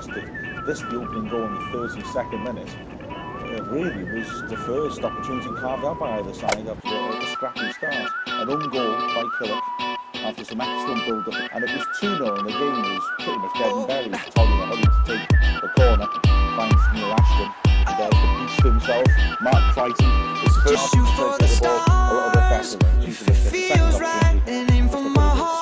suggested, this the opening goal in the 32nd minute really was the first opportunity carved out by either side after a, scrappy start. An own goal by Killick after some excellent build-up, and it was 2-0, and the game was pretty much dead and buried. Todd in hurry to take the corner, finds Neil Ashton, and there's the piece to himself, Mark Creighton, his first opportunity to play the ball a little bit better than he usually did. The second opportunity, right,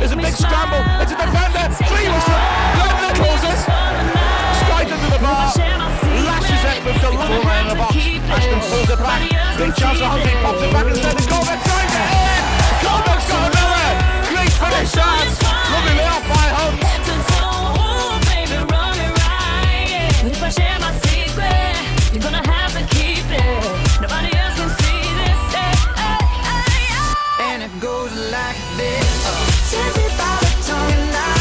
It's a big scramble. It's a defender. Cleveland. London calls. Straight into the bar. Lashes it with the long round the box. Ashton pulls it back. Big chance. Pops it back instead. It's goal. They've it in. Colbert's got another. goes like this. Oh. Tippy by the tongue